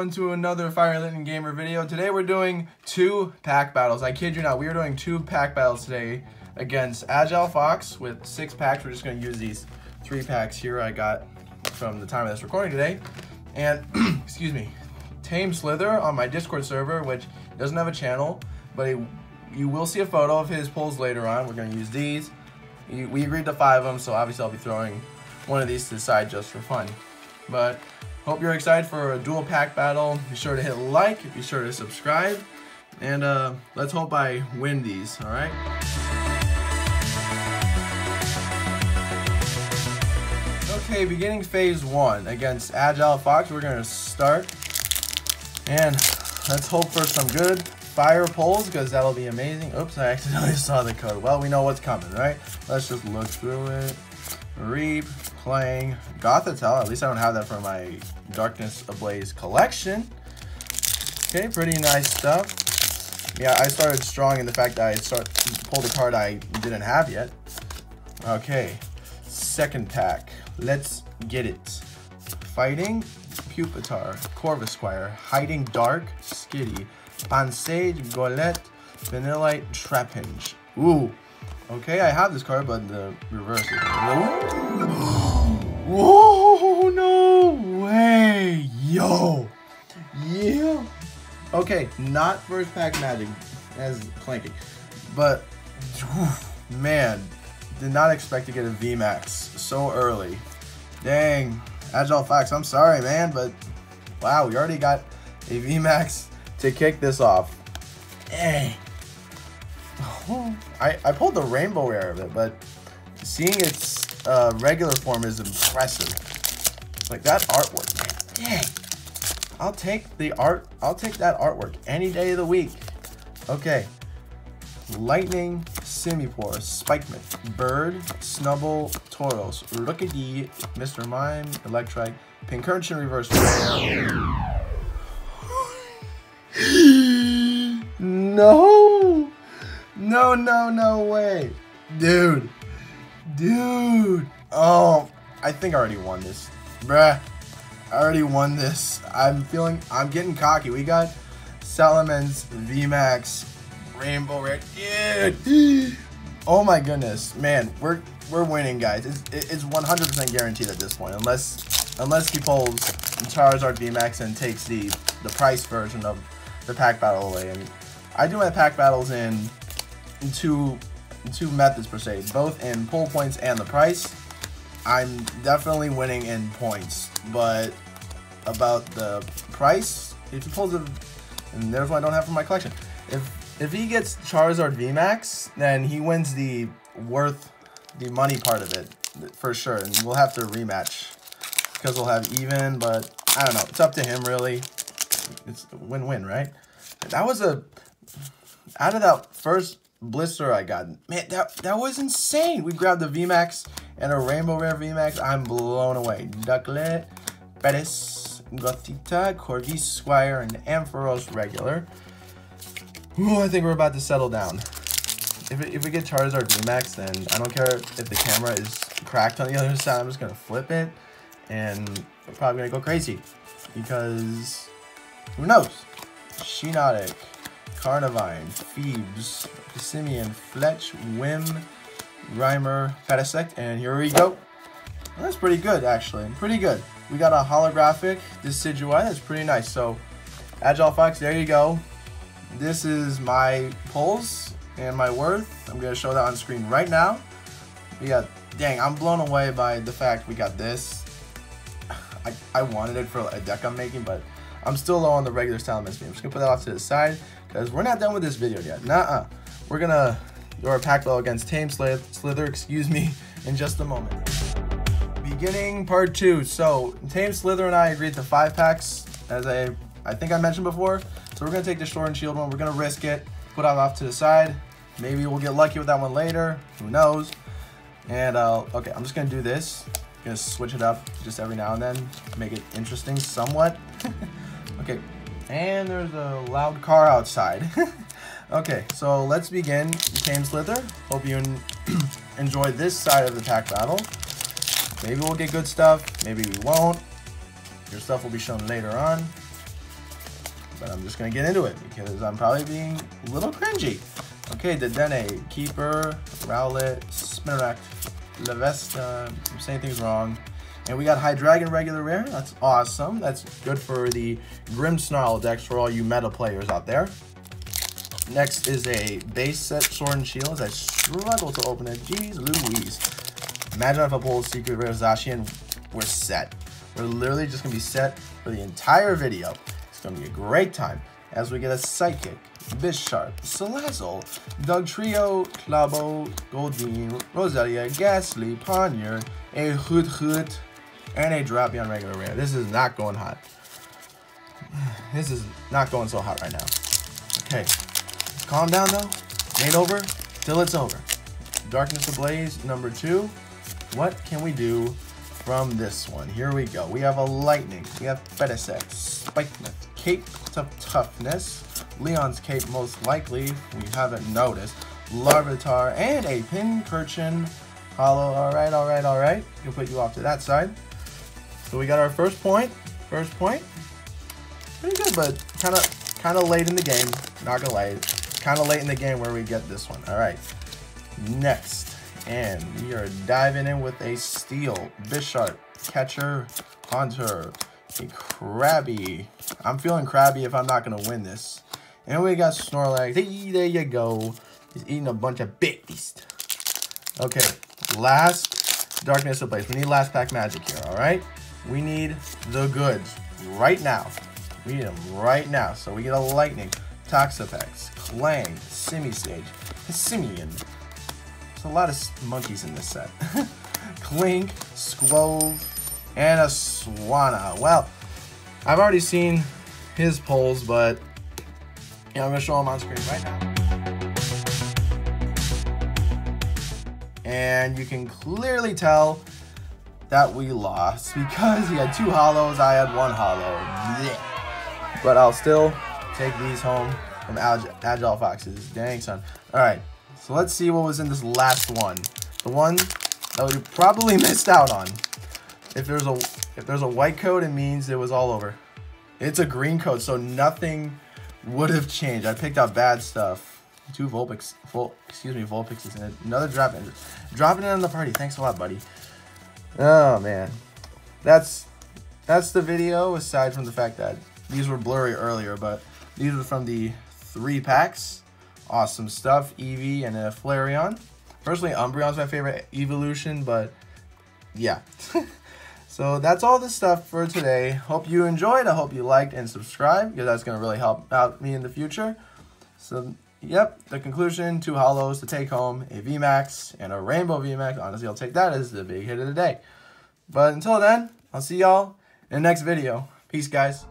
everyone to another Fire Lightning Gamer video. Today we're doing two pack battles. I kid you not, we are doing two pack battles today against Agile Fox with six packs. We're just going to use these three packs here I got from the time of this recording today. And, excuse me, Tameslither on my Discord server, which doesn't have a channel, but he, you will see a photo of his pulls later on. We're going to use these. We agreed to five of them, so obviously I'll be throwing one of these to the side just for fun. But hope you're excited for a dual pack battle. Be sure to hit like, be sure to subscribe, and uh, let's hope I win these, all right? Okay, beginning phase one against Agile Fox, we're gonna start. And let's hope for some good fire pulls because that'll be amazing. Oops, I accidentally saw the code. Well, we know what's coming, right? Let's just look through it. Reap, playing Gothitelle. At least I don't have that for my Darkness Ablaze collection. Okay, pretty nice stuff. Yeah, I started strong in the fact that I start pulled a card I didn't have yet. Okay, second pack. Let's get it. Fighting, Pupitar, Corvisquire, Hiding Dark, Skitty, Pansage, Golett, Vanillite, Trapinch. Ooh, Okay, I have this card, but the reverse is. Whoa, no way! Yo! Yeah! Okay, not first pack magic as clanking, but man, did not expect to get a VMAX so early. Dang, Agile Fox, I'm sorry, man, but wow, we already got a VMAX to kick this off. Dang. I, I pulled the rainbow rare of it, but seeing its uh, regular form is impressive. Like that artwork, man. Dang. I'll take the art. I'll take that artwork any day of the week. Okay. Lightning, Simipour, Spikeman, Bird, Snubbull, Tauros, Rookidee, Mr. Mime, Electrike, Pincurchin Reverse no! No, no, no way. Dude. Dude. Oh, I think I already won this. Bruh. I already won this. I'm feeling, I'm getting cocky. We got Salamence VMAX Rainbow Rare. Dude. Oh my goodness. Man, we're we're winning, guys. It's, it's 100% guaranteed at this point. Unless unless he pulls Charizard VMAX and takes the, the price version of the pack battle away. I mean, I do my pack battles in two two methods per se, both in pull points and the price. I'm definitely winning in points, but about the price, if he pulls a, and there's what I don't have for my collection. If if he gets Charizard VMAX, then he wins the worth the money part of it for sure, and we'll have to rematch because we'll have even. But I don't know. It's up to him really. It's win-win, right? That was a out of that first blister I got. Man, that, that was insane. We grabbed the VMAX and a Rainbow Rare VMAX. I'm blown away. Ducklett, Bettis, Gothita, Corvisquire, and Ampharos Regular. Ooh, I think we're about to settle down. If, if we get Charizard VMAX, then I don't care if the camera is cracked on the other side. I'm just going to flip it, and we're probably going to go crazy. Because, who knows? Shiinotic, Carnivine, Phoebes, Simeon, Fletch, Wim, Reimer, Fetisect, and here we go. That's pretty good, actually. Pretty good. We got a holographic Decidueye. That's pretty nice. So, Agile Fox, there you go. This is my pulls and my worth. I'm going to show that on screen right now. We got, dang, I'm blown away by the fact we got this. I, I wanted it for a deck I'm making, but I'm still low on the regular Salamence. I'm just going to put that off to the side because we're not done with this video yet. Nuh-uh. We're gonna do our pack battle against Tameslither, excuse me, in just a moment. Beginning part two. So Tameslither and I agreed to five packs, as I I think I mentioned before. So we're gonna take the Sword and Shield one. We're gonna risk it, put it off to the side. Maybe we'll get lucky with that one later. Who knows? And uh, okay, I'm just gonna do this. I'm gonna switch it up just every now and then, make it interesting somewhat. okay, and there's a loud car outside. okay, so let's begin Tameslither. Hope you enjoy this side of the pack battle. Maybe we'll get good stuff, maybe we won't. Your stuff will be shown later on. but I'm just gonna get into it because I'm probably being a little cringy. Okay, Dedenne, Keeper, Rowlet, Spinarak, Levesta, uh, I'm saying things wrong. And we got Hydreigon regular rare, that's awesome. That's good for the Grimmsnarl decks for all you meta players out there. Next is a base set Sword and Shield as I struggle to open it. Jeez Louise. Imagine if I pull Secret Rare Zacian, we're set. We're literally just going to be set for the entire video. It's going to be a great time as we get a Psychic, Bisharp, Salazzle, Dugtrio, Clabo, Goldeen, Roselia, Gastly, Pawniard, a Hoothoot, and a Drapion regular rare. This is not going hot. This is not going so hot right now. Okay, calm down though. Ain't over till it's over. Darkness Ablaze, number two. What can we do from this one? Here we go. We have a Lightning. We have Fetishek, Spikenet, Cape of Toughness, Leon's Cape most likely, we haven't noticed, Larvitar, and a Pincurchin Hollow. Alright, alright, alright. Can put you off to that side. So we got our first point. First point. Pretty good, but kind of kind of late in the game. Not gonna lie. Kind of late in the game where we get this one. Alright. Next. And we are diving in with a Steel, Bisharp, Catcher, Hunter, a Krabby. I'm feeling crabby if I'm not to win this. And we got Snorlax. Hey, there you go. He's eating a bunch of beast. Okay, last Darkness Ablaze. We need last pack magic here, all right? We need the goods right now. We need them right now. So we get a Lightning, Toxapex, Klang, Simisage, Simeon. There's a lot of monkeys in this set. Klink, Squove, and a Swanna. Well, I've already seen his polls, but know, I'm to show them on screen right now. And you can clearly tell that we lost because he had two hollows, I had one hollow. Blech. But I'll still take these home from Agile Foxes. Dang, son. All right, so let's see what was in this last one. The one that we probably missed out on. If there's a if there's a white code, it means it was all over. It's a green code, so nothing would have changed. I picked out bad stuff. Two Vulpix, Vul, excuse me, Vulpixes in it. Another drop in. Dropping it on the party. Thanks a lot, buddy. Oh man, that's that's the video. Aside from the fact that these were blurry earlier, but these are from the three packs. Awesome stuff. Eevee and a Flareon. Personally, Umbreon's my favorite evolution, but yeah. So that's all the stuff for today. Hope you enjoyed. I hope you liked and subscribed because that's going to really help out me in the future. So, yep, the conclusion, two hollows to take home, a VMAX and a Rainbow VMAX. Honestly, I'll take that as the big hit of the day. But until then, I'll see y'all in the next video. Peace, guys.